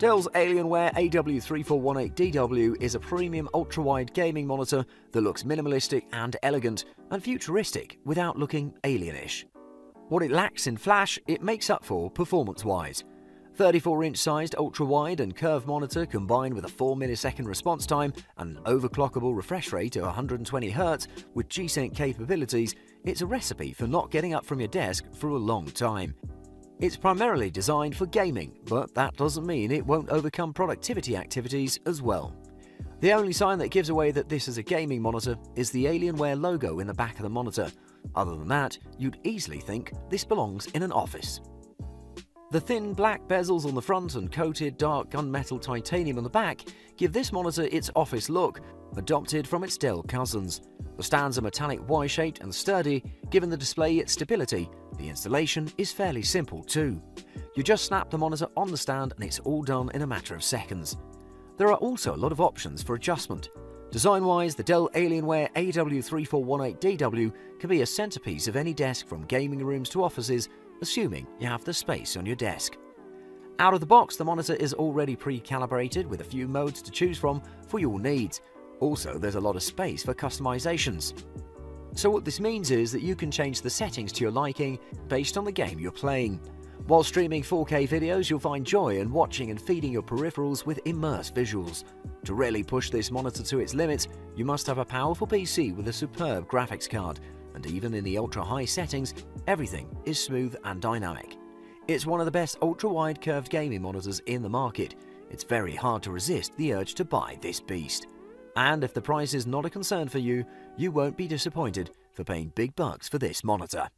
Dell's Alienware AW3418DW is a premium ultra-wide gaming monitor that looks minimalistic and elegant and futuristic without looking alienish. What it lacks in flash, it makes up for performance-wise. 34-inch sized ultra-wide and curved monitor combined with a 4 millisecond response time and an overclockable refresh rate of 120Hz with G-Sync capabilities, it's a recipe for not getting up from your desk for a long time. It's primarily designed for gaming, but that doesn't mean it won't overcome productivity activities as well. The only sign that gives away that this is a gaming monitor is the Alienware logo in the back of the monitor. Other than that, you'd easily think this belongs in an office. The thin black bezels on the front and coated dark gunmetal titanium on the back give this monitor its office look, adopted from its Dell cousins. The stands are metallic Y-shaped and sturdy, giving the display its stability. The installation is fairly simple too. You just snap the monitor on the stand and it's all done in a matter of seconds. There are also a lot of options for adjustment. Design-wise, the Dell Alienware AW3418DW can be a centerpiece of any desk from gaming rooms to offices assuming you have the space on your desk. Out of the box, the monitor is already pre-calibrated with a few modes to choose from for your needs. Also, there's a lot of space for customizations. So what this means is that you can change the settings to your liking based on the game you're playing. While streaming 4K videos, you'll find joy in watching and feeding your peripherals with immersed visuals. To really push this monitor to its limits, you must have a powerful PC with a superb graphics card, and even in the ultra-high settings, everything is smooth and dynamic. It's one of the best ultra-wide curved gaming monitors in the market. It's very hard to resist the urge to buy this beast. And if the price is not a concern for you, you won't be disappointed for paying big bucks for this monitor.